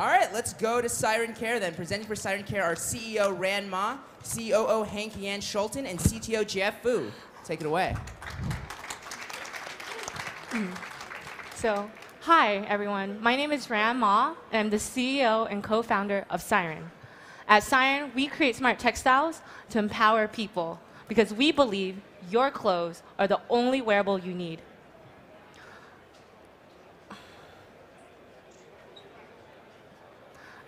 All right, let's go to Siren Care then. Presenting for Siren Care are CEO Ran Ma, COO Henk Jan Scholten, and CTO Jeff Fu. Take it away. So, hi everyone. My name is Ran Ma, and I'm the CEO and co-founder of Siren. At Siren, we create smart textiles to empower people because we believe your clothes are the only wearable you need.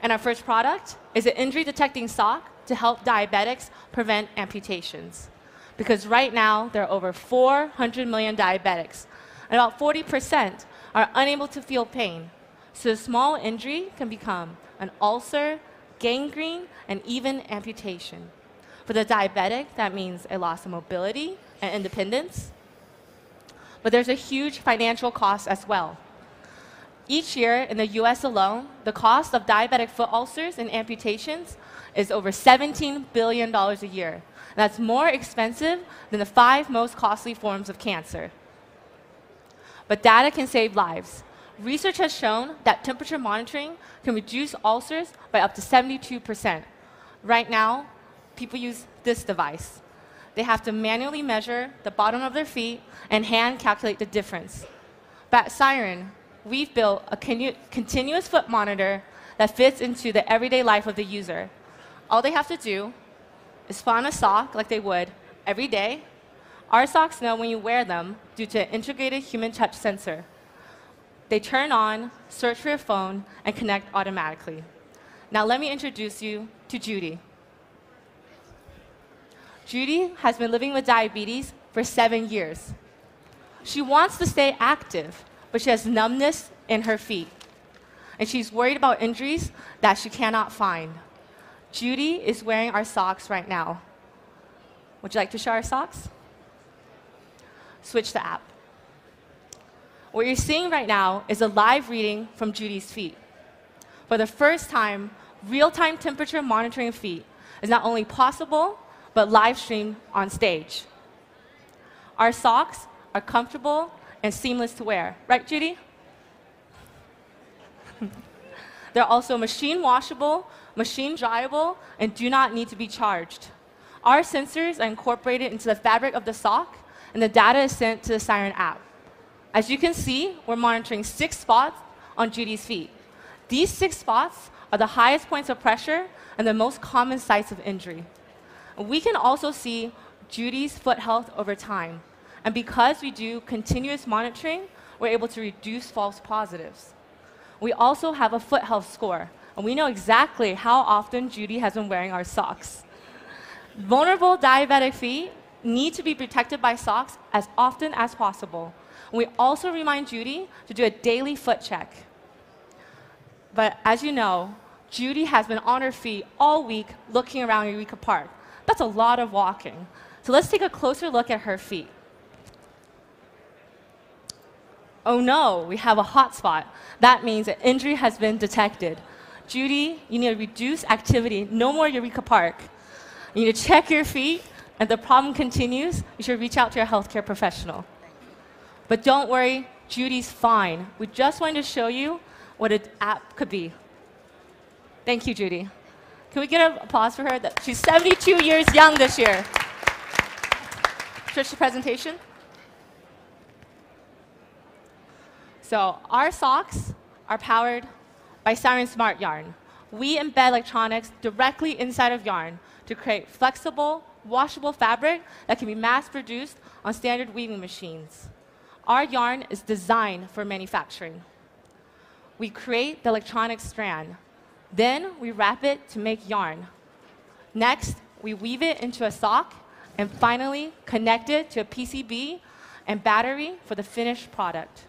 And our first product is an injury detecting sock to help diabetics prevent amputations. Because right now, there are over 400 million diabetics, and about 40% are unable to feel pain. So a small injury can become an ulcer, gangrene, and even amputation. For the diabetic, that means a loss of mobility and independence. But there's a huge financial cost as well. Each year in the US alone, the cost of diabetic foot ulcers and amputations is over $17 billion a year. That's more expensive than the five most costly forms of cancer. But data can save lives. Research has shown that temperature monitoring can reduce ulcers by up to 72%. Right now, people use this device. They have to manually measure the bottom of their feet and hand calculate the difference. But Siren, we've built a continuous foot monitor that fits into the everyday life of the user. All they have to do is put on a sock like they would every day. Our socks know when you wear them due to an integrated human touch sensor. They turn on, search for your phone, and connect automatically. Now let me introduce you to Judy. Judy has been living with diabetes for seven years. She wants to stay active, but she has numbness in her feet. And she's worried about injuries that she cannot find. Judy is wearing our socks right now. Would you like to show our socks? Switch the app. What you're seeing right now is a live reading from Judy's feet. For the first time, real-time temperature monitoring feet is not only possible, but live streamed on stage. Our socks are comfortable and seamless to wear. Right, Judy? They're also machine washable, machine dryable, and do not need to be charged. Our sensors are incorporated into the fabric of the sock, and the data is sent to the Siren app. As you can see, we're monitoring six spots on Judy's feet. These six spots are the highest points of pressure and the most common sites of injury. We can also see Judy's foot health over time. And because we do continuous monitoring, we're able to reduce false positives. We also have a foot health score, and we know exactly how often Judy has been wearing our socks. Vulnerable diabetic feet need to be protected by socks as often as possible. And we also remind Judy to do a daily foot check. But as you know, Judy has been on her feet all week looking around Eureka Park. That's a lot of walking. So let's take a closer look at her feet oh no, we have a hotspot. That means an injury has been detected. Judy, you need to reduce activity, no more Eureka Park. You need to check your feet, and the problem continues, you should reach out to your healthcare professional. But don't worry, Judy's fine. We just wanted to show you what an app could be. Thank you, Judy. Can we get an applause for her? She's 72 years young this year. Switch the presentation. So our socks are powered by Siren Smart Yarn. We embed electronics directly inside of yarn to create flexible, washable fabric that can be mass produced on standard weaving machines. Our yarn is designed for manufacturing. We create the electronic strand. Then we wrap it to make yarn. Next, we weave it into a sock and finally connect it to a PCB and battery for the finished product.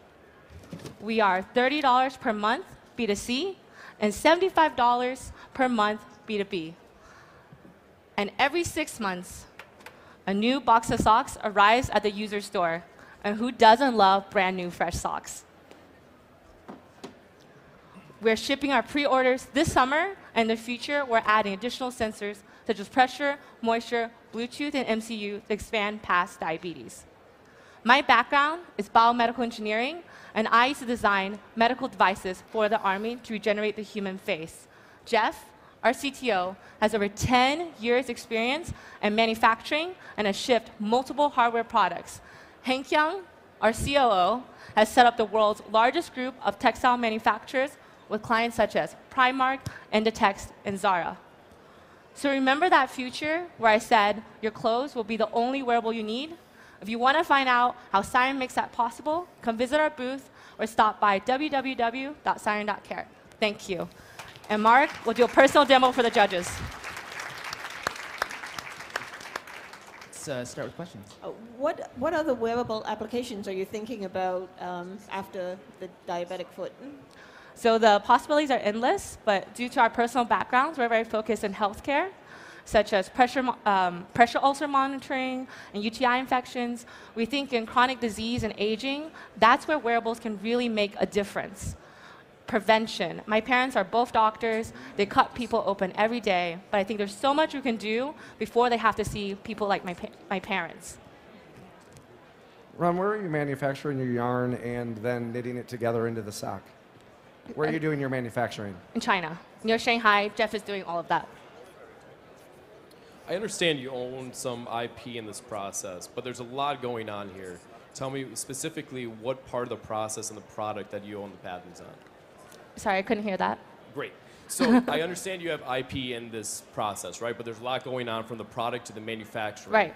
We are $30 per month B2C and $75 per month B2B. And every six months, a new box of socks arrives at the user store. And who doesn't love brand new fresh socks? We're shipping our pre-orders this summer, and in the future, we're adding additional sensors such as pressure, moisture, Bluetooth, and MCU to expand past diabetes. My background is biomedical engineering, and I used to design medical devices for the Army to regenerate the human face. Jeff, our CTO, has over 10 years' experience in manufacturing and has shipped multiple hardware products. Henk Jan, our COO, has set up the world's largest group of textile manufacturers with clients such as Primark, Inditex, and Zara. So remember that future where I said your clothes will be the only wearable you need? If you want to find out how Siren makes that possible, come visit our booth or stop by www.siren.care. Thank you. And Mark will do a personal demo for the judges. Let's uh, start with questions. Uh, What, what other wearable applications are you thinking about um, after the diabetic foot? So the possibilities are endless, but due to our personal backgrounds, we're very focused in healthcare, such as pressure, um, pressure ulcer monitoring and UTI infections. We think in chronic disease and aging, that's where wearables can really make a difference. Prevention. My parents are both doctors. They cut people open every day, but I think there's so much we can do before they have to see people like my, pa- my parents. Ron, where are you manufacturing your yarn and then knitting it together into the sock? Where are you doing your manufacturing? In China, near Shanghai, Jeff is doing all of that. I understand you own some IP in this process, but there's a lot going on here. Tell me specifically what part of the process and the product that you own the patents on. Sorry, I couldn't hear that. Great. So I understand you have IP in this process, right? But there's a lot going on from the product to the manufacturing. Right.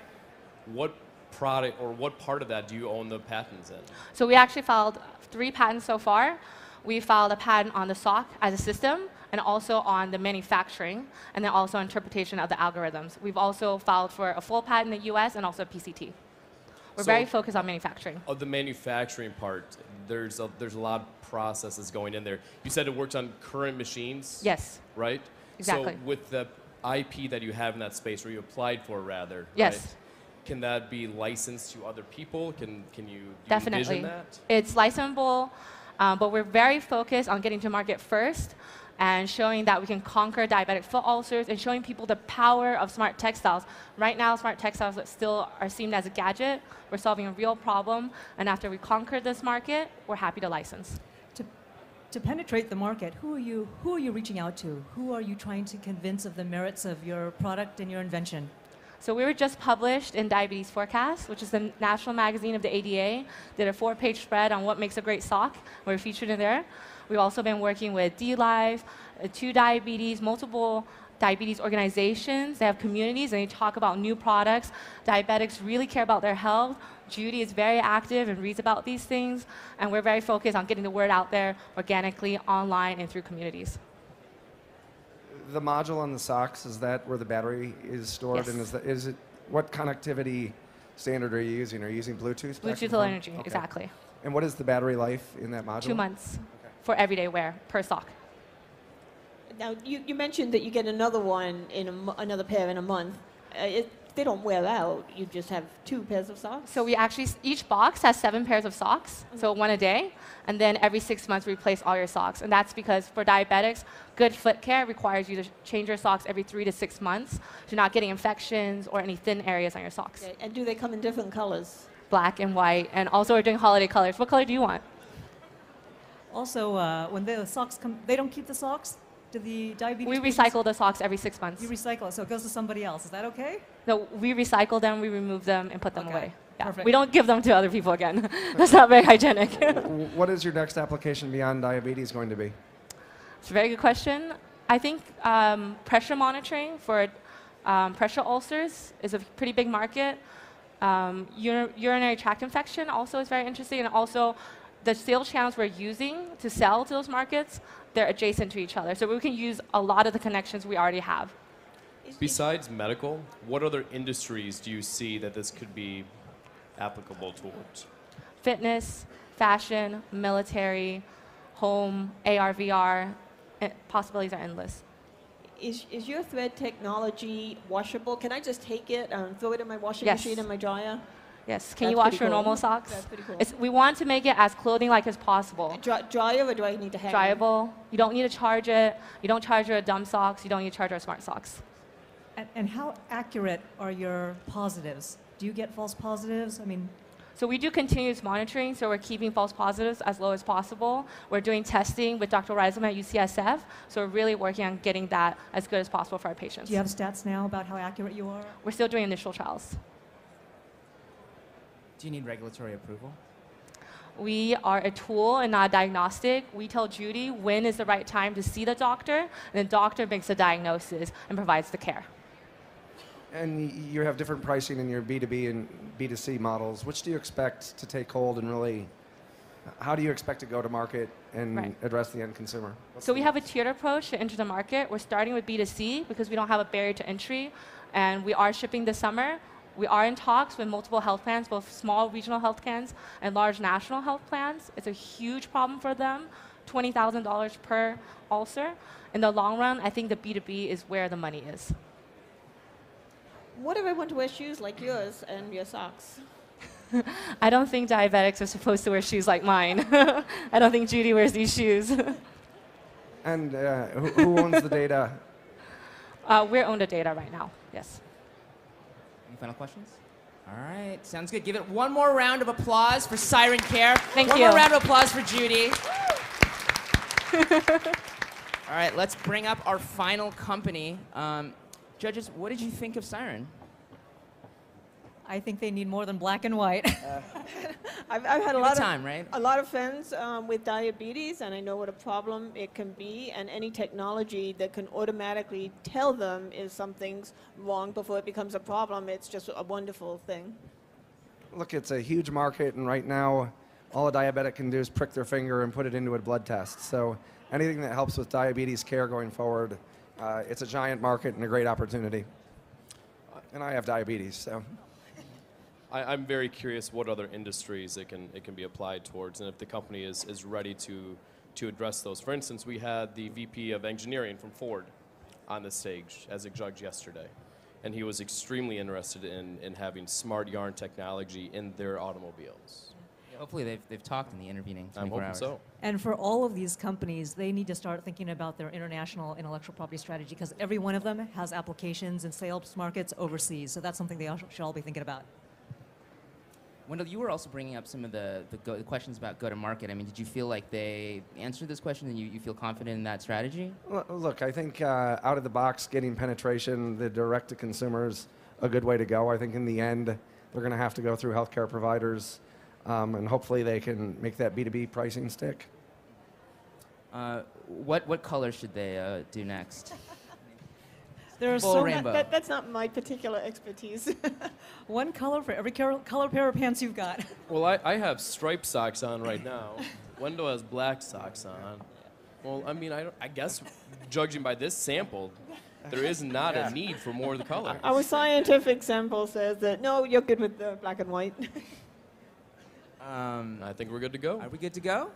What product or what part of that do you own the patents in? So we actually filed three patents so far. We filed a patent on the sock as a system and also on the manufacturing and then also interpretation of the algorithms. We've also filed for a full patent in the US and also a PCT. We're So- very focused on manufacturing. Of the manufacturing part, there's a, there's a lot of processes going in there. You said it works on current machines. Yes. right? Exactly. So with the IP that you have in that space, or you applied for rather, Yes. right? Can that be licensed to other people? Can can you, you Definitely. envision that? It's licensable, um, but we're very focused on getting to market first and showing that we can conquer diabetic foot ulcers and showing people the power of smart textiles. Right now, smart textiles still are seen as a gadget. We're solving a real problem, and after we conquer this market, we're happy to license. To, to penetrate the market, who are you who are you reaching out to? Who are you trying to convince of the merits of your product and your invention? So we were just published in Diabetes Forecast, which is the national magazine of the ADA. Did a four-page spread on what makes a great sock. We were featured in there. We've also been working with dLife, uh, Two Diabetes, multiple diabetes organizations. They have communities and they talk about new products. Diabetics really care about their health. Judy is very active and reads about these things, and we're very focused on getting the word out there organically, online, and through communities. The module on the socks, is that where the battery is stored? Yes. And is, that, is it, what connectivity standard are you using? Are you using Bluetooth? Bluetooth Low? Energy, Okay. exactly. And what is the battery life in that module? Two months for everyday wear per sock. Now, you, you mentioned that you get another one in a, another pair in a month. Uh, it, they don't wear out. You just have two pairs of socks. So we actually, each box has seven pairs of socks, so one a day, and then every six months we replace all your socks. And that's because for diabetics, good foot care requires you to change your socks every three to six months. So you're not getting infections or any thin areas on your socks. Okay, And do they come in different colors? Black and white, and also we're doing holiday colors. What color do you want? Also, uh, when the socks come, they don't keep the socks. Do the diabetes? We patients- recycle the socks every six months. You recycle it, so it goes to somebody else. Is that okay? No, we recycle them, we remove them, and put them Okay, away. Yeah. perfect. We don't give them to other people again. That's not very hygienic. What is your next application beyond diabetes going to be? It's a very good question. I think um, pressure monitoring for um, pressure ulcers is a pretty big market. Um, ur- urinary tract infection also is very interesting, and also the sales channels we're using to sell to those markets, they're adjacent to each other. So we can use a lot of the connections we already have. Is- is- Besides medical, what other industries do you see that this could be applicable towards? Fitness, fashion, military, home, AR, VR, possibilities are endless. Is, is your thread technology washable? Can I just take it and throw it in my washing Yes. machine and my dryer? Yes. Can That's you wash your cool. normal socks? That's pretty cool. It's, we want to make it as clothing-like as possible. Dry, dryer or do I need to hang? it? dryable. You don't need to charge it. You don't charge your dumb socks. You don't need to charge your smart socks. And, and how accurate are your positives? Do you get false positives? I mean, So we do continuous monitoring, so we're keeping false positives as low as possible. We're doing testing with Dr. Rysam at UCSF, so we're really working on getting that as good as possible for our patients. Do you have stats now about how accurate you are? We're still doing initial trials. Do you need regulatory approval? We are a tool and not a diagnostic. We tell Judy when is the right time to see the doctor, and the doctor makes the diagnosis and provides the care. And you have different pricing in your B2B and B2C models. Which do you expect to take hold and really, how do you expect to go to market and Right. address the end consumer? What's So we have a tiered approach to enter the market. We're starting with B2C because we don't have a barrier to entry, and we are shipping this summer. We are in talks with multiple health plans, both small regional health plans and large national health plans. It's a huge problem for them, $20,000 per ulcer. In the long run, I think the B2B is where the money is. What if I want to wear shoes like yours and your socks? I don't think diabetics are supposed to wear shoes like mine. I don't think Judy wears these shoes. And uh, who, who owns the data? uh, we're on the data right now, yes. Any final questions? All right, sounds good. Give it one more round of applause for Siren Care. Thank one you. One more round of applause for Judy. All right, let's bring up our final company. Um, judges, what did you think of Siren? I think they need more than black and white. I've, I've had a lot it of time, right? a lot of friends um, with diabetes, and I know what a problem it can be. And any technology that can automatically tell them if something's wrong before it becomes a problem, it's just a wonderful thing. Look, it's a huge market, and right now, all a diabetic can do is prick their finger and put it into a blood test. So anything that helps with diabetes care going forward, uh, it's a giant market and a great opportunity. And I have diabetes, so. I, I'm very curious what other industries it can it can be applied towards, and if the company is, is ready to to address those. For instance, we had the VP of engineering from Ford on the stage as a judge yesterday, and he was extremely interested in, in having smart yarn technology in their automobiles. Hopefully they've, they've talked in the intervening I'm hoping hours. so. And for all of these companies, they need to start thinking about their international intellectual property strategy because every one of them has applications in sales markets overseas. So that's something they all should all be thinking about. Wendell, you were also bringing up some of the, the, go, the questions about go-to-market. I mean, did you feel like they answered this question and you, you feel confident in that strategy? L- Look, I think uh, out of the box, getting penetration, the direct to consumers, a good way to go. I think in the end, they're going to have to go through healthcare providers, um, and hopefully they can make that B2B pricing stick. Uh, what, what color should they uh, do next? There are so rainbow. That, that's not my particular expertise. one color for every car- color pair of pants you've got. Well, I, I have striped socks on right now. Wendell has black socks on. Well, I mean, I, don't- I guess judging by this sample, there is not a need for more of the color. Our scientific sample says that no, you're good with the black and white. Um, I think we're good to go. are we good to go?